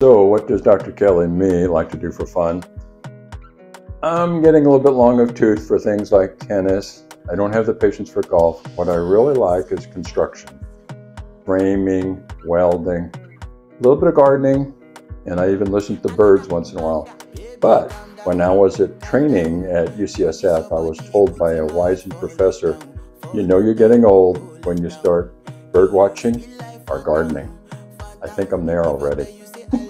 So, what does Dr. Kelly me like to do for fun? I'm getting a little bit long of tooth for things like tennis. I don't have the patience for golf. What I really like is construction, framing, welding, a little bit of gardening, and I even listen to birds once in a while. But when I was at training at UCSF, I was told by a wise professor, you know you're getting old when you start bird watching or gardening. I think I'm there already.